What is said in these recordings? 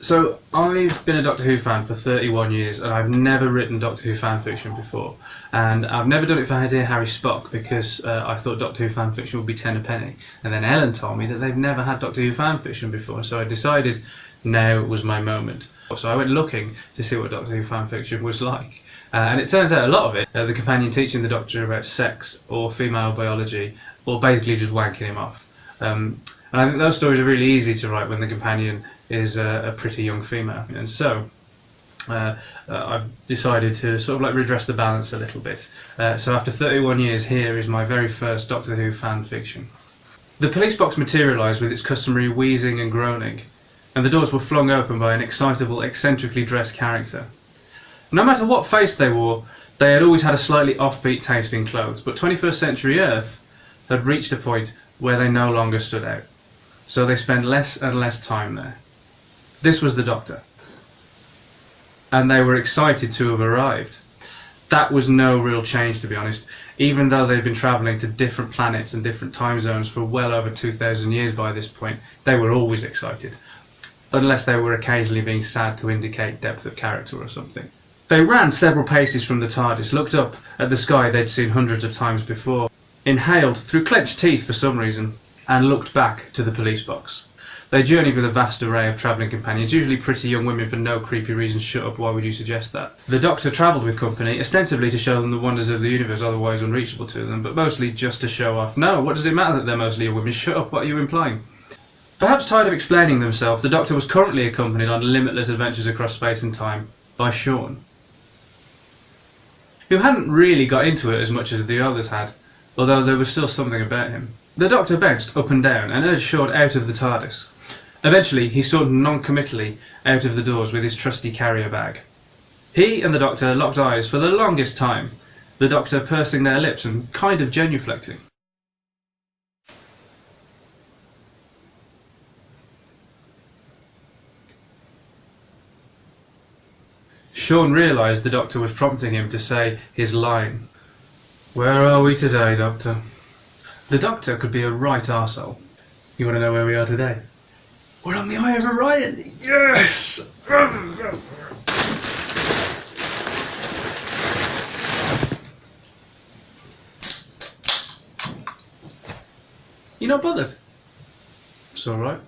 So I've been a Doctor Who fan for 31 years, and I've never written Doctor Who fan fiction before. And I've never done it for Dear Harry Spock because uh, I thought Doctor Who fan fiction would be ten a penny. And then Ellen told me that they've never had Doctor Who fan fiction before, so I decided now was my moment. So I went looking to see what Doctor Who fan fiction was like. Uh, and it turns out a lot of it, uh, the companion teaching the Doctor about sex or female biology, or basically just wanking him off. Um, and I think those stories are really easy to write when the companion is a, a pretty young female. And so uh, uh, I've decided to sort of like redress the balance a little bit. Uh, so after 31 years, here is my very first Doctor Who fan fiction. The police box materialised with its customary wheezing and groaning, and the doors were flung open by an excitable, eccentrically dressed character. No matter what face they wore, they had always had a slightly offbeat taste in clothes, but 21st century Earth had reached a point where they no longer stood out so they spent less and less time there. This was the doctor. And they were excited to have arrived. That was no real change, to be honest. Even though they'd been travelling to different planets and different time zones for well over 2,000 years by this point, they were always excited. Unless they were occasionally being sad to indicate depth of character or something. They ran several paces from the TARDIS, looked up at the sky they'd seen hundreds of times before, inhaled through clenched teeth for some reason, and looked back to the police box. They journeyed with a vast array of travelling companions, usually pretty young women for no creepy reason. Shut up, why would you suggest that? The Doctor travelled with company, ostensibly to show them the wonders of the universe, otherwise unreachable to them, but mostly just to show off. No, what does it matter that they're mostly women? Shut up, what are you implying? Perhaps tired of explaining themselves, the Doctor was currently accompanied on limitless adventures across space and time by Sean, who hadn't really got into it as much as the others had, although there was still something about him. The doctor bounced up and down and urged Sean out of the TARDIS. Eventually, he sauntered non-committally out of the doors with his trusty carrier bag. He and the doctor locked eyes for the longest time, the doctor pursing their lips and kind of genuflecting. Sean realised the doctor was prompting him to say his line. Where are we today, doctor? The Doctor could be a right arsehole. You want to know where we are today? We're on the Eye of Orion! Yes! You're not bothered? It's alright.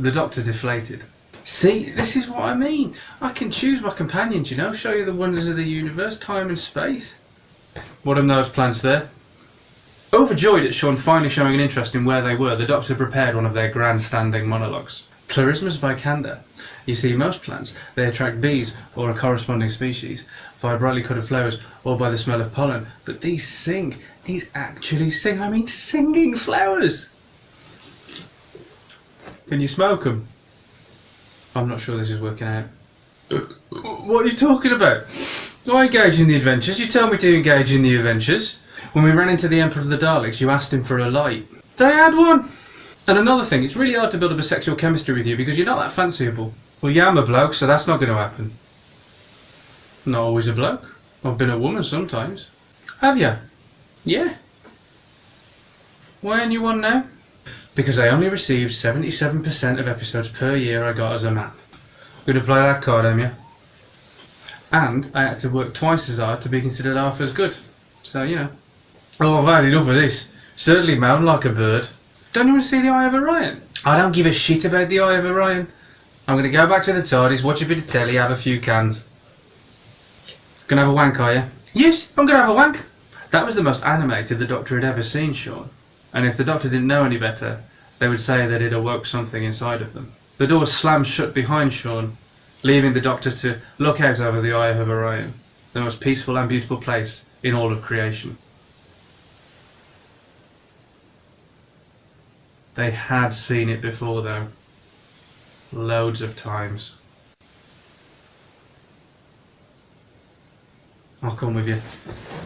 The Doctor deflated. See, this is what I mean. I can choose my companions, you know, show you the wonders of the universe, time and space. What are those plants there? Overjoyed at Sean finally showing an interest in where they were, the doctor prepared one of their grandstanding monologues. Pleurismus vicanda. You see, most plants, they attract bees or a corresponding species via brightly coloured flowers or by the smell of pollen. But these sing. These actually sing. I mean, singing flowers. Can you smoke them? I'm not sure this is working out. What are you talking about? I engage in the adventures. You tell me to engage in the adventures. When we ran into the Emperor of the Daleks, you asked him for a light. They had one! And another thing, it's really hard to build up a sexual chemistry with you because you're not that fanciable. Well, yeah, I'm a bloke, so that's not going to happen. I'm Not always a bloke. I've been a woman sometimes. Have you? Yeah. Why aren't you one now? Because I only received 77% of episodes per year I got as a man. I'm Gonna play that card, am you? And I had to work twice as hard to be considered half as good. So, you know. Oh, I've had enough of this. Certainly moan like a bird. Don't you want to see the Eye of Orion? I don't give a shit about the Eye of Orion. I'm going to go back to the TARDIS, watch a bit of telly, have a few cans. Gonna have a wank, are you? Yes, I'm gonna have a wank. That was the most animated the Doctor had ever seen, Sean. And if the Doctor didn't know any better, they would say that it awoke something inside of them. The door slammed shut behind Sean, leaving the Doctor to look out over the Eye of Orion, the most peaceful and beautiful place in all of creation. They had seen it before though. Loads of times. I'll come with you.